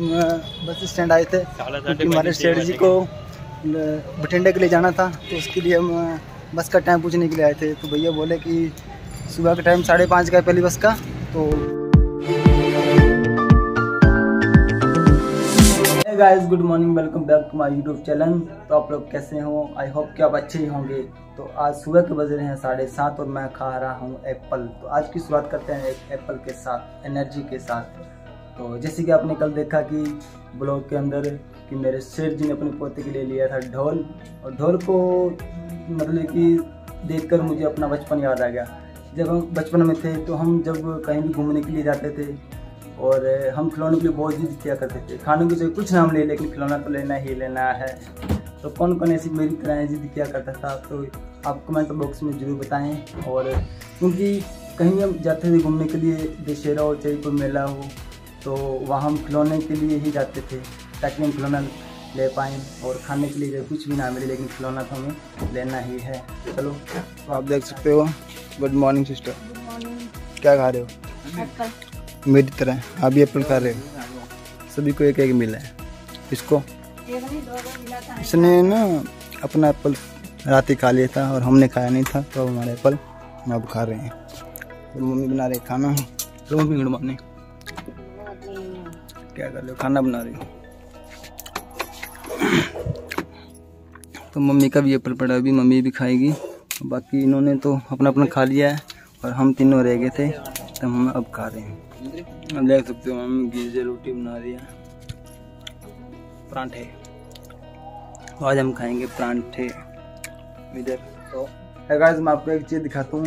Bus stand आए थे। क्योंकि हमारे सेठ जी को बठिंडे के लिए जाना था तो उसके लिए हम बस का टाइम पूछने के लिए आए थे। तो भैया बोले कि सुबह का टाइम साढ़े पाँच का है पहली बस का तो guys good morning welcome back to my YouTube channel तो आप लोग कैसे हो? आई होप कि आप अच्छे ही होंगे। तो आज सुबह के बज रहे हैं साढ़े सात और मैं खा रहा हूँ एप्पल। तो आज की शुरुआत करते हैं एक एप्पल के साथ एनर्जी के साथ। तो जैसे कि आपने कल देखा कि ब्लॉग के अंदर कि मेरे शेठ जी ने अपने पोते के लिए लिया था ढोल, और ढोल को मतलब कि देखकर मुझे अपना बचपन याद आ गया। जब हम बचपन में थे तो हम जब कहीं भी घूमने के लिए जाते थे और हम खिलौने के लिए बहुत जिद किया करते थे। खाने की जगह कुछ नाम ले, लेकिन खिलौना तो लेना ही लेना है। तो कौन कौन ऐसी मेरी तरह जिद किया करता था तो आप कमेंट बॉक्स में ज़रूर बताएँ। और क्योंकि कहीं हम जाते थे घूमने के लिए, दशहरा हो चाहे कोई मेला हो तो वहाँ हम खिलौने के लिए ही जाते थे ताकि हम खिलौना ले पाएँ और खाने के लिए कुछ भी ना मिले लेकिन खिलौना तो हमें लेना ही है। चलो तो आप देख सकते हो। गुड मॉर्निंग सिस्टर क्या खा रहे हो? मेरी तरह। आप भी एप्पल खा रहे हो? सभी को एक एक मिला है। इसको? इसने ना अपना एप्पल रात ही खा लिया था और हमने खाया नहीं था तो हमारे एप्पल अब खा रहे हैं। तो मम्मी बना रहे खाना। तो मम्मी गुड मॉर्निंग क्या कर रहे हो? खाना बना रही हो। तो मम्मी का भी एप्पल पड़ा, अभी मम्मी भी खाएगी। बाकी इन्होंने तो अपना अपना खा लिया है और हम तीनों रह गए थे तो हम अब खा रहे हैं। अब देख सकते हो मम्मी गीजे रोटी बना रही है। परांठे। तो आज हम खाएँगे परांठे। इधर। तो गाइस मैं आपको एक चीज़ दिखाता हूँ।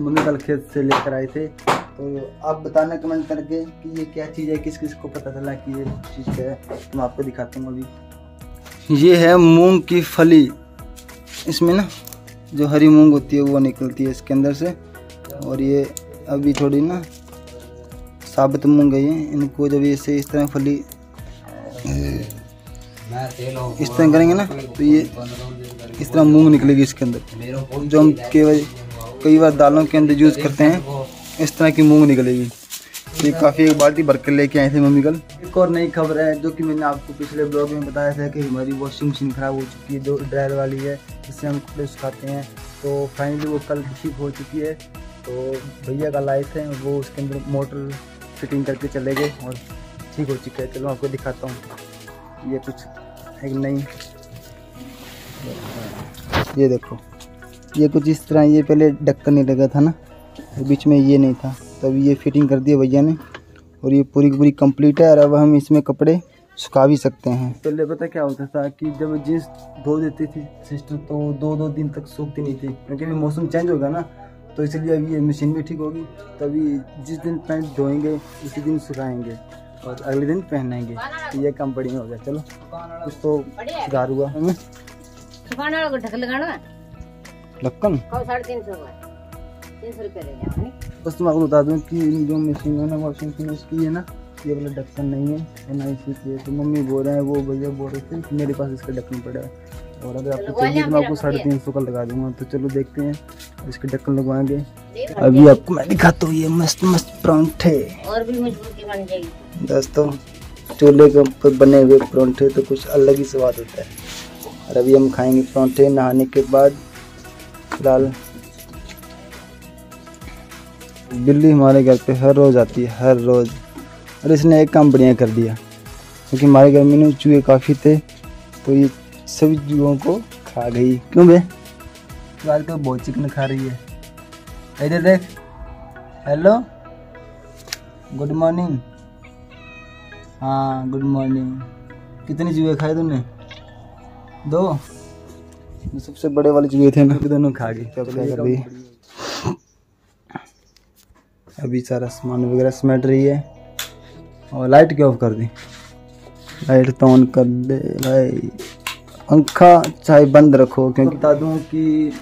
मम्मी कल खेत से लेकर आए थे। तो आप बताना कमेंट करके कि ये क्या चीज़ है किस किस को पता चला कि ये चीज़ क्या है। तो मैं आपको दिखाता हूँ अभी। ये है मूंग की फली। इसमें ना जो हरी मूंग होती है, वो निकलती है इसके अंदर से। और ये अभी थोड़ी ना साबित मूंग है ये। इनको जब ऐसे इस तरह फली, इस तरह करेंगे ना तो ये इस तरह मूंग निकलेगी इसके अंदर। जो हम केवल, कई बार दालों के अंदर यूज़ करते हैं इस तरह की मूंग निकलेगी। तो काफ़ी एक बाल्टी भर कर लेके आए थे मम्मी कल। एक और नई खबर है, जो कि मैंने आपको पिछले ब्लॉग में बताया था कि हमारी वॉशिंग मशीन ख़राब हो चुकी है, जो ड्रायर वाली है, जिससे हम कपड़े सुखाते हैं। तो फाइनली वो कल ठीक हो चुकी है। तो भैया कल आए थे वो उसके अंदर मोटर फिटिंग करके चले गए और ठीक हो चुका है। चलो आपको दिखाता हूँ। ये कुछ एक नई ये देखो। ये कुछ इस तरह, ये पहले ढक्कन नहीं लगा था ना? बीच में ये नहीं था। तब ये फिटिंग कर दिया भैया ने और ये पूरी पूरी कंप्लीट है और अब हम इसमें कपड़े सुखा भी सकते हैं। पहले पता क्या होता था कि जब जीन्स धो देती थी सिस्टर तो दो दो दिन तक सूखती नहीं थी। क्योंकि अभी मौसम चेंज होगा ना तो इसलिए अभी ये मशीन भी ठीक होगी। तभी जिस दिन पैंट धोएँगे उसी दिन सुखाएँगे और अगले दिन पहनेंगे। तो ये काम बढ़िया हो गया। चलो कुछ तो सुधार हुआ। हमें ढक्कन साढ़े तीन सौ बस तुम आपको बता दूँ कि जो मशीन है ना वॉशिंग मशीन उसकी है ना ये वाला ढक्कन नहीं है एन आई सी की तो मम्मी बोल रहे हैं वो भैया बोल रहे थे कि मेरे पास इसका ढक्कन पड़ा है। और अगर आपको चाहिए तो मैं आपको साढ़े तीन सौ का लगा दूँगा। तो चलो देखते हैं इसके ढक्कन लगवाएँगे। अभी आपको मैं दिखाता हूँ ये मस्त मस्त परांठे। और भी मजबूती बन जाएगी। दोस्तों चूल्हे के ऊपर बने हुए परांठे तो कुछ अलग ही स्वाद होता है। और अभी हम खाएँगे परांठे नहाने के बाद फ़िलहाल बिल्ली हमारे घर पे हर रोज़ आती है हर रोज़। और इसने एक काम बढ़िया कर दिया क्योंकि हमारे घर में चूहे काफ़ी थे तो ये सभी चूहों को खा गई। क्यों बे तो आजकल बहुत चिकन खा रही है। इधर देख। हेलो गुड मॉर्निंग हाँ गुड मॉर्निंग कितने चूहे खाए तुमने दो? सबसे बड़े वाले चूहे थे ना। दोनों खा गई क्या कर अभी सारा सामान वगैरह समेट रही है। और लाइट क्यों ऑफ़ कर दी? लाइट तो ऑन कर दे भाई। पंखा चाहे बंद रखो, क्योंकि बता दूँ कि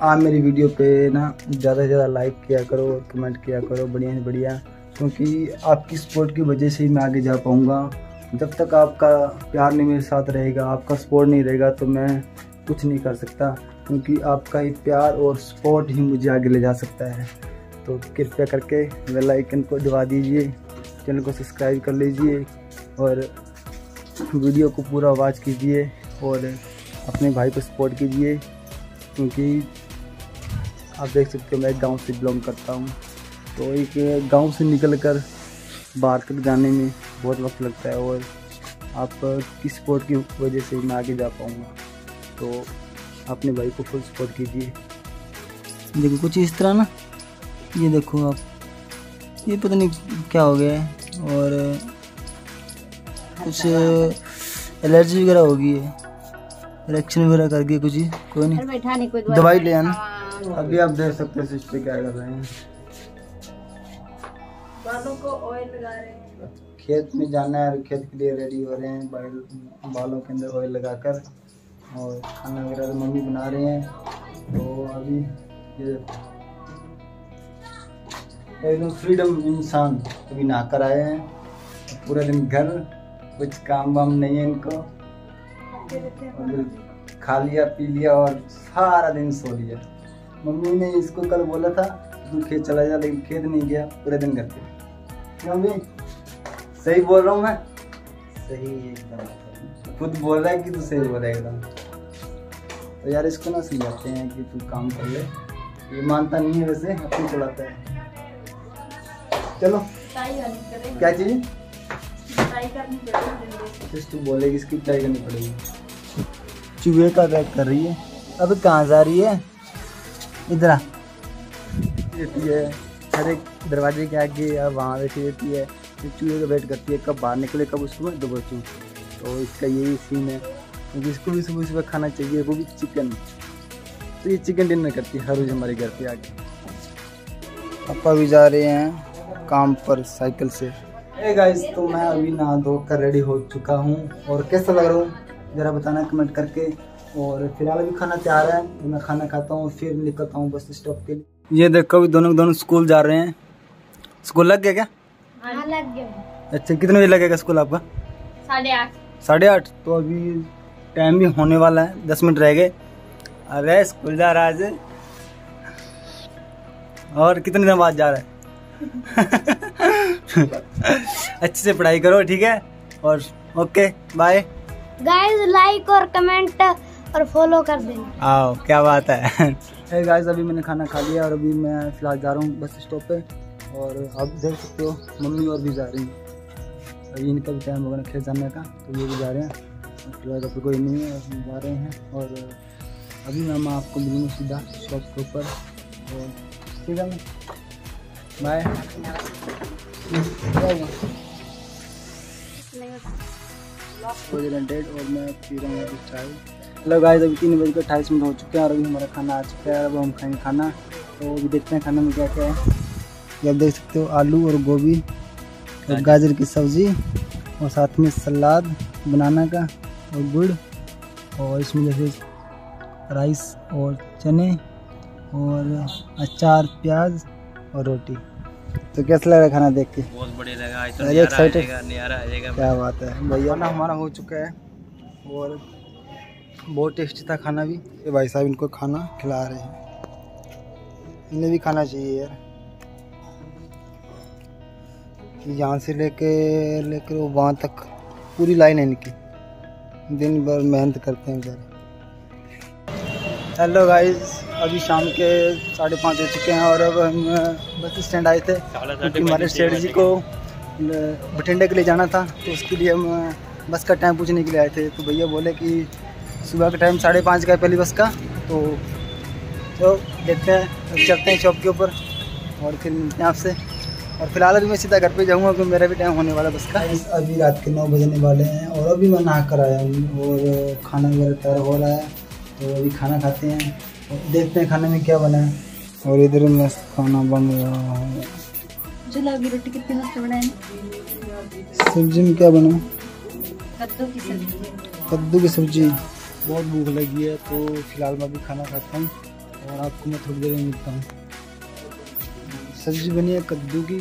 आप मेरी वीडियो पे ना ज़्यादा से ज़्यादा लाइक किया करो कमेंट किया करो, बढ़िया से बढ़िया। क्योंकि आपकी सपोर्ट की वजह से ही मैं आगे जा पाऊँगा। जब तक आपका प्यार नहीं मेरे साथ रहेगा, आपका सपोर्ट नहीं रहेगा तो मैं कुछ नहीं कर सकता। क्योंकि आपका ही प्यार और सपोर्ट ही मुझे आगे ले जा सकता है। तो कृपया करके बेल आइकन को दबा दीजिए, चैनल को सब्सक्राइब कर लीजिए और वीडियो को पूरा वॉच कीजिए और अपने भाई को सपोर्ट कीजिए, क्योंकि आप देख सकते हो मैं गाँव से बिलोंग करता हूँ। तो एक गाँव से निकल कर बाहर तक जाने में बहुत वक्त लगता है और आप की सपोर्ट की वजह से मैं आगे जा पाऊँगा। तो अपने भाई को फुल सपोर्ट कीजिए। देखो कुछ इस तरह ना ये देखो आप। ये पता नहीं क्या हो गया है। और कुछ एलर्जी वगैरह हो गई है रिएक्शन वगैरह कर गई कुछ ही कोई नहीं। बैठा नहीं कोई दवाई ले आना। अभी आप देख सकते हैं सिस्टर क्या कर रहे हैं। बालों को ऑयल लगा रहे हैं। खेत में जाना है और खेत के लिए रेडी हो रहे हैं। बाल बालों के अंदर ऑयल लगाकर और खाना वगैरह तो मम्मी बना रहे हैं। तो अभी ये एकदम फ्रीडम इंसान अभी नहा कर आए हैं। पूरा दिन घर कुछ काम वाम नहीं है इनको। खा लिया पी लिया और सारा दिन सो लिया। मम्मी ने इसको कल बोला था तू खेत चला जा लेकिन खेत नहीं गया पूरे दिन घर पे। क्यों भी सही बोल रहा हूँ मैं? सही एकदम। खुद बोल रहा है कि तू सही बोल रहा है एकदम? तो यार इसको ना समझाते हैं कि तू काम कर ले। ये मानता नहीं है वैसे अपनी चलाता है। चलो। क्या चीज़? करनी जिस तू बोलेगी इसकी ट्राई करनी पड़ेगी। चूहे का बैग कर रही है। अब कहाँ जा रही है? इधर रहती है। हर एक दरवाजे के आगे या वहाँ बैठी रहती है। चूहे का वेट करती है। कब बाहर निकले कब उसको मैं दबोचूँ तो इसका यही सीन है। क्योंकि इसको भी सुबह सुबह खाना चाहिए वो भी चिकन तो ये चिकन डिनर करती है हर रोज़ हमारे घर पे आके। पापा भी जा रहे हैं। काम पर साइकिल से। हे गाइस तो मैं अभी नहा धो कर रेडी हो चुका हूँ। और कैसा लग रहा हूँ? ज़रा बताना कमेंट करके। और फ़िलहाल अभी खाना तैयार है तो मैं खाना खाता हूँ फिर निकलता हूँ बस स्टॉप के लिए। ये देखो अभी दोनों दोनों स्कूल जा रहे हैं। स्कूल लग गया क्या? हाँ लग गया। अच्छा कितने बजे लगेगा स्कूल आपका? साढ़े आठ। साढ़े आठ? तो अभी टाइम भी होने वाला है दस मिनट रह गए। अरे स्कूल जा रहा है आज। और कितने दिन बाद जा रहा है? अच्छे से पढ़ाई करो ठीक है? और ओके बाय गाइस लाइक और कमेंट और फॉलो कर देना. आओ क्या बात है? Hey गाइस अभी मैंने खाना खा लिया और अभी मैं फ़िलहाल जा रहा हूँ बस स्टॉप पे। और आप देख सकते हो मम्मी और भी जा रही हैं। अभी इनका भी टाइम होगा ना खेत जाने का तो ये भी जा रहे हैं। फ़िलहाल तो कोई नहीं है जा रहे हैं। और अभी मैं आपको मिलूँगा सीधा शॉप के ऊपर। और ठीक है बाय और मैं पी रहा हूँ अभी चाय। हेलो गाइस अभी तीन बज के अट्ठाईस मिनट हो चुके हैं और अभी हमारा खाना आ चुका है। अब हम खाएँगे खाना। तो अभी देखते हैं खाने में क्या क्या है। ये आप देख सकते हो आलू और गोभी और गाजर की सब्ज़ी और साथ में सलाद बनाना का और गुड़ और इसमें जैसे राइस और चने और अचार प्याज और रोटी। तो कैसा लग रहा है खाना देख के? बहुत बढ़िया लगा आज तो अरे नियारा आ excited? जाएगा नियारा आ जाएगा। क्या बात है। भैया ना हमारा हो चुका है और बहुत टेस्टी था खाना भी। ये भाई साहब इनको खाना खिला रहे हैं। इन्हें भी खाना चाहिए यार। यहाँ से लेके लेकर वो वहाँ तक पूरी लाइन है इनकी। दिन भर मेहनत करते हैं बेचारे। हेलो गाइस अभी शाम के साढ़े पाँच हो चुके हैं और अब हम बस स्टैंड आए थे। क्योंकि हमारे सेठ जी को बठिंडे के लिए जाना था तो उसके लिए हम बस का टाइम पूछने के लिए आए थे। तो भैया बोले कि सुबह का टाइम साढ़े पाँच का है पहली बस का तो तो देखते हैं अब चलते हैं शॉप के ऊपर और फिर मिलते हैं आपसे। और फ़िलहाल अभी मैं सीधा घर पे जाऊँगा क्योंकि मेरा भी टाइम होने वाला बस का। अभी रात के नौ बजने वाले हैं और अभी मैं नहा कर आया हूँ और खाना वगैरह तैयार हो रहा है तो अभी खाना खाते हैं। देखते हैं खाने में क्या बना है। और इधर मस्त खाना बन रहा है। जुलाब रोटी कितनी मस्त बनाए। सब्ज़ी में क्या बना कद्दू की सब्ज़ी। कद्दू की सब्ज़ी। बहुत भूख लगी है तो फ़िलहाल मैं अभी खाना खाता हूँ और आपको मैं थोड़ी देर में मिलता हूँ। सब्ज़ी बनी है कद्दू की।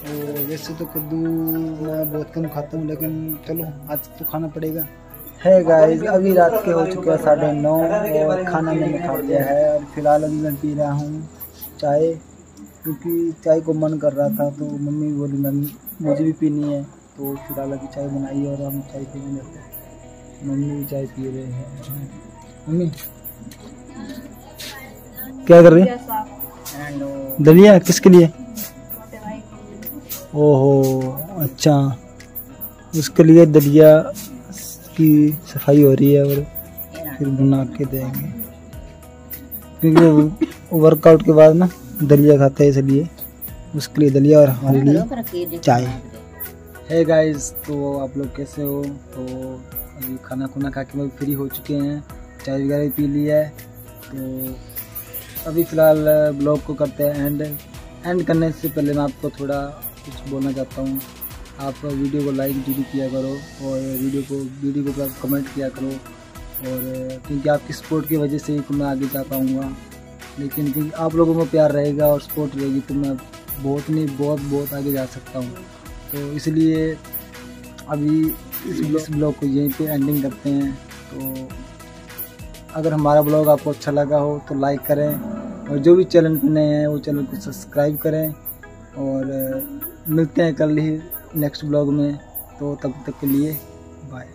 और वैसे तो कद्दू मैं बहुत कम खाता हूँ लेकिन चलो आज तो खाना पड़ेगा। है गाइस अभी रात के हो चुके हैं साढ़े नौ और खाना मैंने खा लिया है और फ़िलहाल अभी मैं पी रहा हूँ चाय, क्योंकि चाय को मन कर रहा था तो मम्मी बोली मैं मुझे भी पीनी है। तो फ़िलहाल अभी चाय बनाई और हम चाय पीने लगते हैं। मम्मी भी चाय पी रहे हैं। मम्मी, क्या कर रही है? दलिया, किसके लिए? ओहो अच्छा उसके लिए दलिया की सफ़ाई हो रही है और फिर बना के देंगे। क्योंकि वर्कआउट के बाद ना दलिया खाते हैं इसलिए, उसके लिए दलिया और हमारे लिए चाय। है गाइस तो आप लोग कैसे हो? तो अभी खाना खुना खा के मैं फ्री हो चुके हैं, चाय वगैरह पी लिया है। तो अभी फ़िलहाल ब्लॉग को करते हैं एंड एंड करने से पहले मैं आपको थोड़ा कुछ बोलना चाहता हूँ। आप वीडियो को लाइक ज़रूर किया करो और वीडियो को वीडियो को कमेंट किया करो और क्योंकि आपकी सपोर्ट की वजह से ही तो मैं आगे जा पाऊँगा। लेकिन क्योंकि आप लोगों में प्यार रहेगा और सपोर्ट रहेगी तो मैं बहुत नहीं बहुत बहुत आगे जा सकता हूँ। तो इसलिए अभी इस इस ब्लॉग को यहीं पे एंडिंग करते हैं। तो अगर हमारा ब्लॉग आपको अच्छा लगा हो तो लाइक करें और जो भी चैनल पर नए हैं वो चैनल को सब्सक्राइब करें और मिलते हैं कल ही। नेक्स्ट ब्लॉग में तो तब तक के लिए बाय